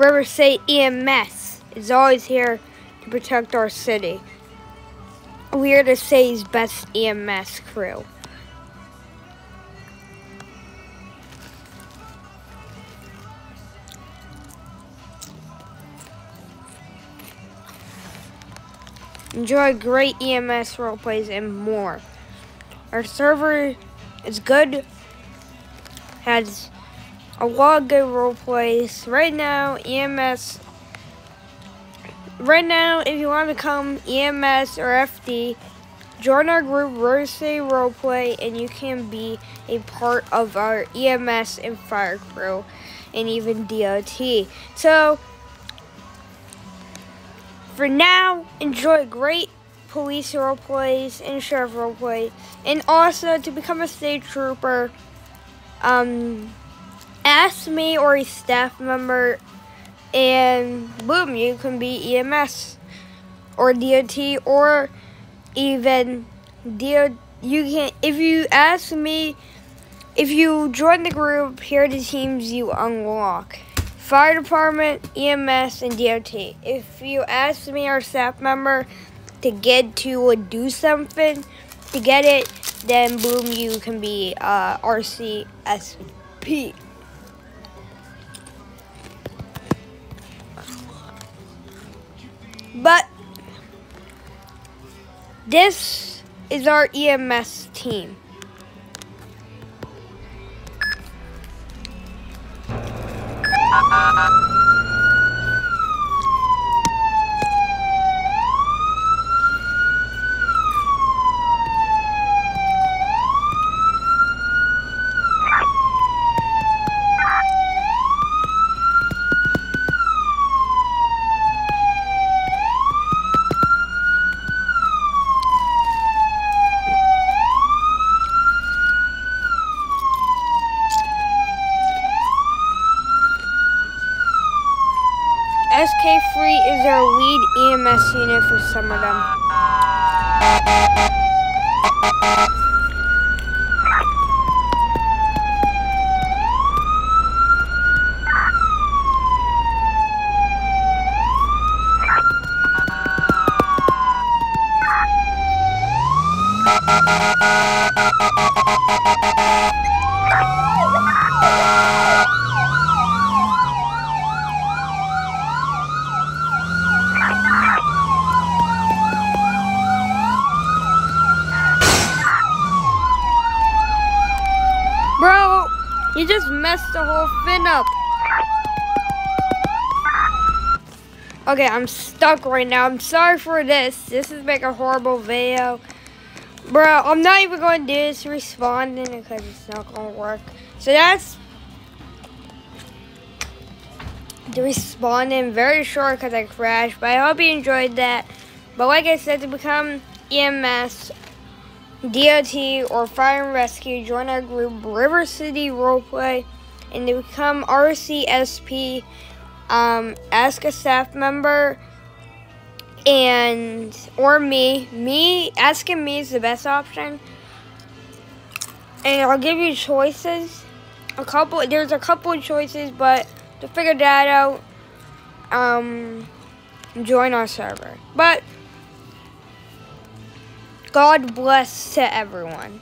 River State EMS is always here to protect our city. We are the city's best EMS crew. Enjoy great EMS roleplays and more. Our server is good, has a lot of good roleplays. Right now, EMS, right now, if you want to come EMS or FD, join our group, Rosie Roleplay, and you can be a part of our EMS and fire crew, and even DOT. So, for now, enjoy great police roleplays and sheriff roleplays, and also to become a state trooper, um, ask me or a staff member, and boom, you can be EMS or DOT or even DOT. You can if you ask me. If you join the group, here are the teams you unlock. Fire Department, EMS, and DOT. If you ask me or staff member to get to do something to get it, then boom, you can be uh, RCSP. But this is our EMS team. SK3 is our lead EMS unit for some of them. You just messed the whole thing up. Okay, I'm stuck right now. I'm sorry for this. This is like a horrible video. Bro, I'm not even going to do this responding because it's not going to work. So that's the responding very short because I crashed. But I hope you enjoyed that. But like I said, to become EMS DOT or Fire and Rescue, join our group River City Roleplay, and to become RCSP, um, ask a staff member and or me. Me asking me is the best option, and I'll give you choices. A couple, there's a couple of choices, but to figure that out, um, join our server. But God bless to everyone.